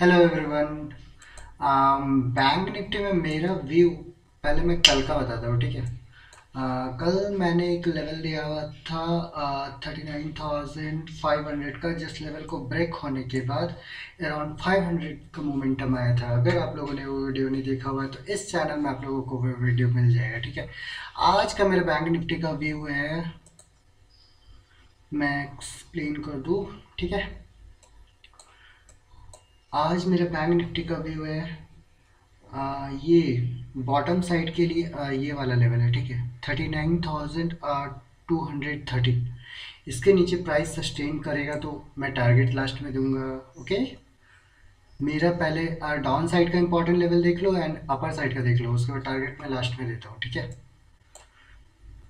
Hello everyone bank Nifty में मेरा view पहले मैं कल का बताता हूँ ठीक है? Uh, कल मैंने एक लेवल दिया हुआ था thirty nine thousand five hundred का जिस लेवल को ब्रेक होने के बाद अराउंड फाइव हंड्रेड का मोमेंटम आया था। अगर आप लोगों ने वो वीडियो नहीं देखा हुआ है तो इस चैनल में आप लोगों को वो वीडियो मिल जाएगा ठीक है? आज का मेरा बैंक निफ्टी का व्यू है मैं एक्सप्लेन कर दूँ ठीक है? आज मेरा बैंक निफ्टी का व्यू है आ, ये बॉटम साइड के लिए आ, ये वाला लेवल है ठीक है? Thirty nine thousand two hundred thirty इसके नीचे प्राइस सस्टेन करेगा तो मैं टारगेट लास्ट में दूँगा ओके मेरा पहले डाउन साइड का इंपॉर्टेंट लेवल देख लो एंड अपर साइड का देख लो उसके बाद टारगेट मैं लास्ट में देता हूँ ठीक है?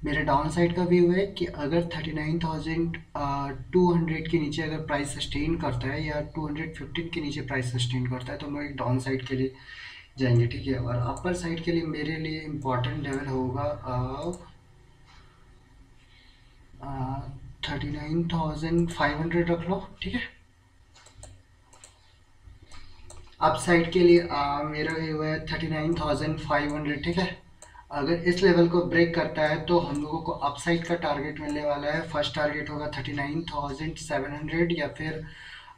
मेरे डाउन साइड का व्यू है कि अगर thirty nine thousand two hundred के नीचे अगर प्राइस सस्टेन करता है या टू हंड्रेड फिफ्टीन के नीचे प्राइस सस्टेन करता है तो मैं एक डाउन साइड के लिए जाएँगे ठीक है? और अपर साइड के लिए मेरे लिए इम्पोर्टेंट लेवल होगा thirty nine thousand five hundred रख लो ठीक है? अप साइड के लिए आ, मेरा हुआ है thirty nine thousand five hundred ठीक है? अगर इस लेवल को ब्रेक करता है तो हम लोगों को अपसाइड का टारगेट मिलने वाला है। फ़र्स्ट टारगेट होगा thirty nine thousand seven hundred या फिर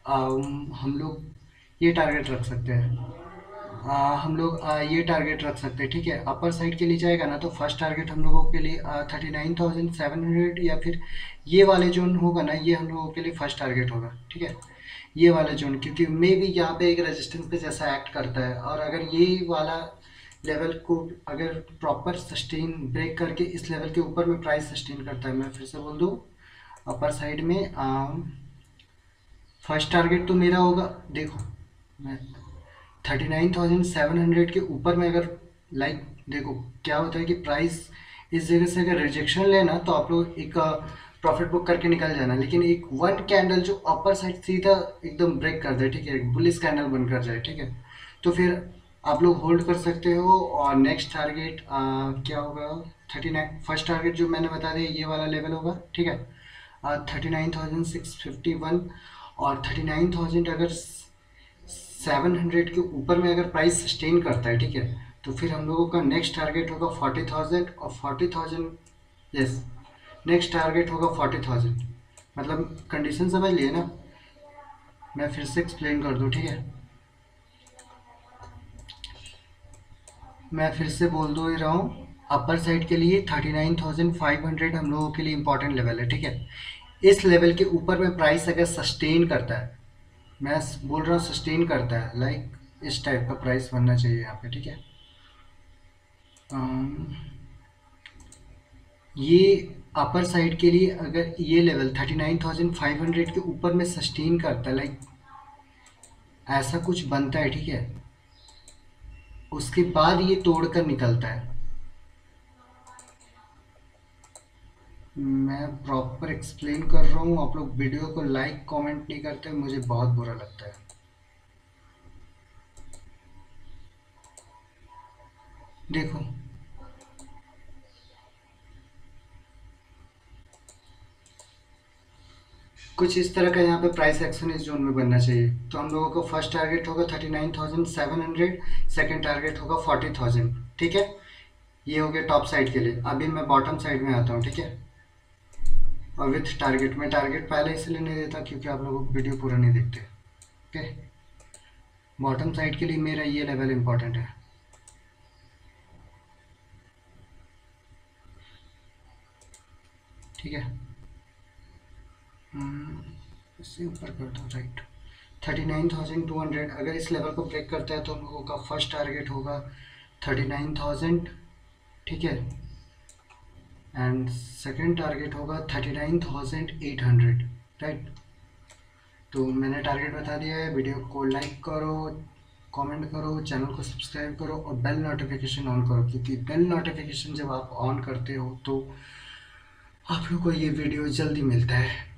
आ, हम लोग ये टारगेट रख सकते हैं। आ, हम लोग आ, ये टारगेट रख सकते हैं ठीक है? अपर साइड के लिए जाएगा ना तो फ़र्स्ट टारगेट हम लोगों के लिए thirty nine thousand seven hundred या फिर ये वाले जोन होगा ना ये हम लोगों के लिए फ़र्स्ट टारगेट होगा ठीक है? ये वाला जोन क्योंकि मे भी यहाँ पे एक रेजिस्टेंस पे जैसा एक्ट करता है और अगर ये वाला लेवल को अगर प्रॉपर सस्टेन ब्रेक करके इस लेवल के ऊपर में प्राइस सस्टेन करता है, मैं फिर से बोल दूँ अपर साइड में फ़र्स्ट टारगेट तो मेरा होगा, देखो, मैं thirty nine thousand seven hundred के ऊपर में अगर लाइक देखो, क्या होता है कि प्राइस इस जगह से अगर रिजेक्शन लेना तो आप लोग एक प्रॉफिट बुक करके निकल जाना, लेकिन एक वन कैंडल जो अपर साइड सीधा एकदम ब्रेक कर दे, ठीक है, एक बुलिस कैंडल बन कर जाए, ठीक है तो फिर आप लोग होल्ड कर सकते हो। और नेक्स्ट टारगेट क्या होगा? थर्टी नाइन फ़र्स्ट टारगेट जो मैंने बता दिया, ये वाला लेवल होगा, ठीक है? Thirty nine thousand six fifty one और थर्टी नाइन थाउज़ेंड अगर सेवन हंड्रेड के ऊपर में अगर प्राइस सस्टेन करता है, ठीक है? तो फिर हम लोगों का नेक्स्ट टारगेट होगा फोर्टी थाउज़ेंड और forty thousand yes next target होगा फोर्टी थाउज़ेंड मतलब कंडीशन समझ लिए ना? मैं फिर से एक्सप्लेन कर दूँ, ठीक है? मैं फिर से बोल दो ही रहा हूँ अपर साइड के लिए thirty nine thousand five hundred हम लोगों के लिए इंपॉर्टेंट लेवल है, ठीक है? इस लेवल के ऊपर में प्राइस अगर सस्टेन करता है, मैं बोल रहा हूँ सस्टेन करता है लाइक इस टाइप का प्राइस बनना चाहिए यहाँ पे, ठीक है? ये अपर साइड के लिए अगर ये level thirty nine thousand five hundred के ऊपर में सस्टेन करता है लाइक ऐसा कुछ बनता है, ठीक है? उसके बाद ये तोड़कर निकलता है। मैं प्रॉपर एक्सप्लेन कर रहा हूँ। आप लोग वीडियो को लाइक कमेंट नहीं करते, मुझे बहुत बुरा लगता है। देखो कुछ इस तरह का यहाँ पे प्राइस एक्शन इस जोन में बनना चाहिए। तो हम लोगों को फ़र्स्ट टारगेट होगा thirty nine thousand seven hundred second target होगा फोर्टी थाउज़ेंड ठीक है? ये हो गया टॉप साइड के लिए। अभी मैं बॉटम साइड में आता हूँ, ठीक है? और विथ टारगेट मैं टारगेट पहले इसलिए नहीं देता क्योंकि आप लोग वीडियो पूरा नहीं देखते ओके बॉटम साइड के लिए मेरा ये लेवल इम्पोर्टेंट है। ठीक है? इससे ऊपर कर दो right thirty nine thousand two hundred, अगर इस लेवल को ब्रेक करता है तो हम लोगों का फ़र्स्ट टारगेट होगा थर्टी नाइन थाउज़ेंड, ठीक है? एंड सेकेंड टारगेट होगा thirty nine thousand eight hundred right तो मैंने टारगेट बता दिया है वीडियो को लाइक करो कमेंट करो चैनल को सब्सक्राइब करो और बेल नोटिफिकेशन ऑन करो, क्योंकि बेल नोटिफिकेशन जब आप ऑन करते हो तो आप लोग को ये वीडियो जल्दी मिलता है।